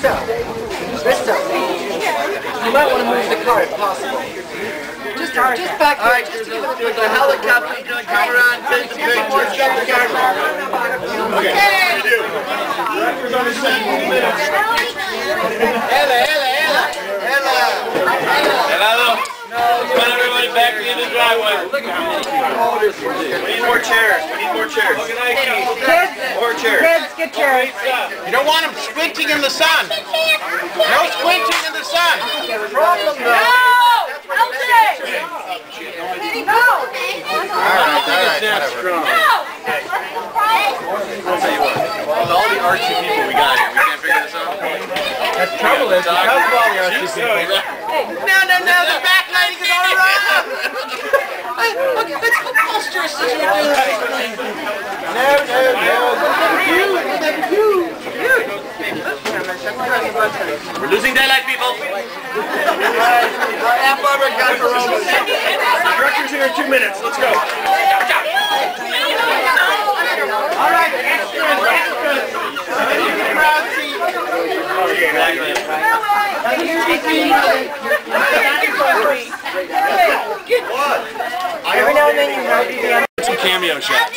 Krista, Krista, you might want to move the car if possible. Just, just back All right, there's a, there's a helicopter gonna come around, take the picture, shut the camera. Okay, what do you do? We're gonna send two minutes. Ella, Ella, Ella, Ella, Ella. Come on, everybody back to the driveway. We need more chairs, we need more chairs. Kids, More chairs. kids, get chairs. You don't want them squinting in the sun. No squinting in the sun. Problem though. No! Okay! No! All right, all right, whatever. I'll tell you what, with all the artsy people we got here, we can't figure this out. The trouble is, because of all the artsy people, No, no, no, the backlighting is all wrong. Okay, let's go posterous as we do. No, no, no. We're losing daylight, people. Aunt Barbara got her own. Director's here in two minutes. Let's go. All right, extras, extras. Crowd seat. Every now and then you have to be on. Some cameo shots.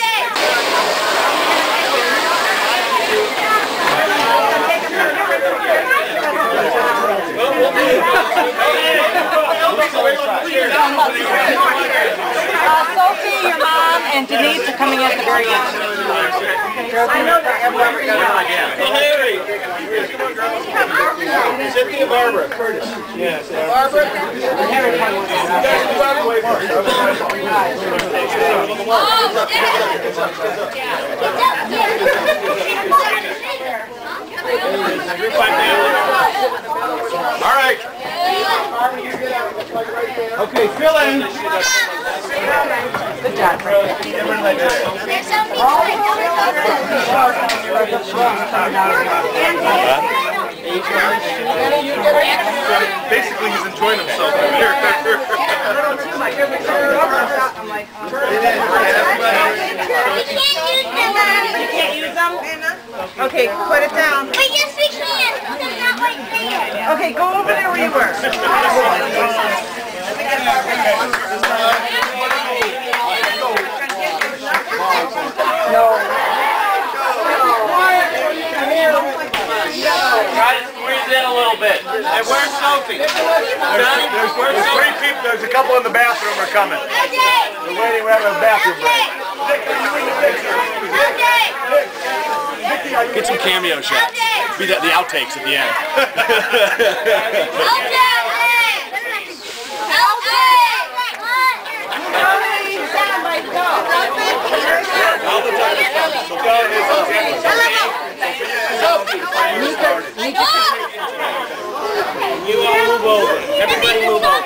Uh, Sophie, your mom, and Denise are coming at the very end. I know that. Well, Harry. Cynthia Barbara, Curtis. Yes. Barbara? Barbara, wait All Okay, fill in. Good job. Basically, he's enjoying himself over here. You can't use them? Okay, put it down. Wait, yes, we can. It's not like fair. Okay, go over there where you were. Try to squeeze in a little bit. Hey, where's Sophie? There's, there's, there's three people, there's a couple in the bathroom are coming. Okay. We're waiting, we're having a bathroom break. Get some cameo shots. Be the, the outtakes at the end. You all move over. Everybody move over.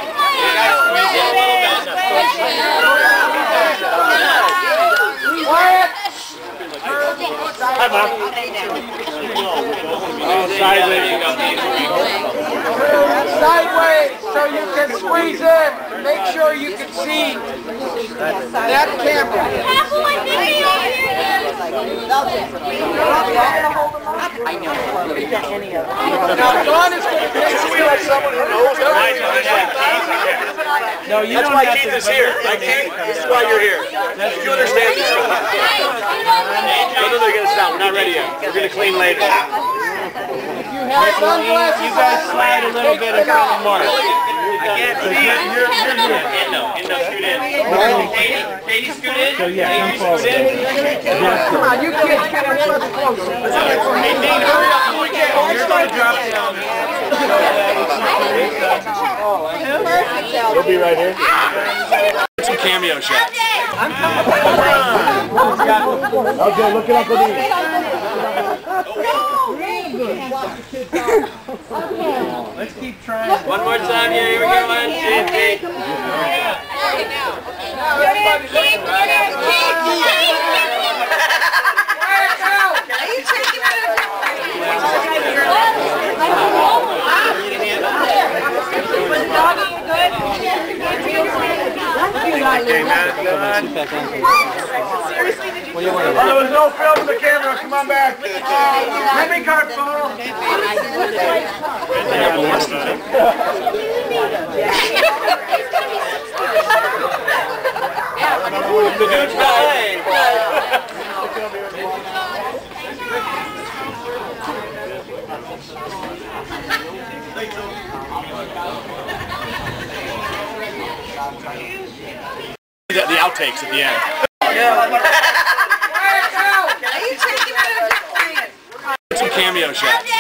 Hi, Mom. Oh, sideways. Sideways so you can squeeze in. Make sure you can see that camera. Now, Dawn is going to This is like someone who knows everything. No, you That's why Keith is here. Right, Keith? This is why you're here. You understand this stuff. No, no, no, get us down. We're not ready yet. We're gonna clean later. You have sunglasses You guys slide a little bit in front of Mark. I can't see it. You're, you're here. Indo, Indo, scoot in. Katie, Katie, scoot in. So yeah, come Katie, forward. scoot. Come on, you kids get a little. Hey, Dean, hurry up before we get. You're gonna drop down. We'll be right here. Some cameo shots. Okay, look it up with these. Let's keep trying. One more time here. Here we go. One, two, three. Okay, man. Done. Seriously, did you What do you want to Oh, there was no film in the camera. Come on back. Memory card full. The dude's outtakes at the end. Are you taking it or just playing? Some cameo shots.